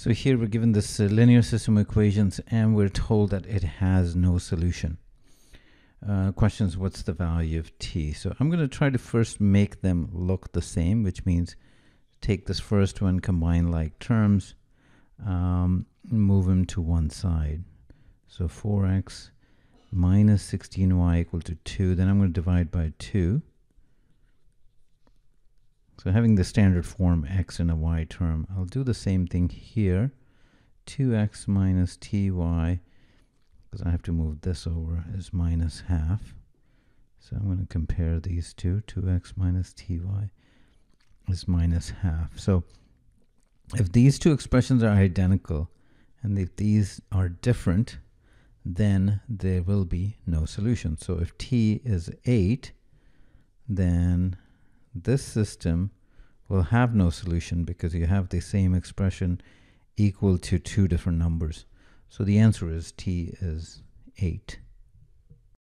So here we're given this uh, linear system of equations and we're told that it has no solution. Uh, questions, what's the value of t? So I'm going to try to first make them look the same, which means take this first one, combine like terms, um, move them to one side. So 4x minus 16y equal to 2. Then I'm going to divide by 2. So having the standard form x in a y term, I'll do the same thing here. 2x minus ty, because I have to move this over, is minus half. So I'm going to compare these two. 2x minus ty is minus half. So if these two expressions are identical, and if these are different, then there will be no solution. So if t is 8, then this system will have no solution because you have the same expression equal to two different numbers. So the answer is t is 8.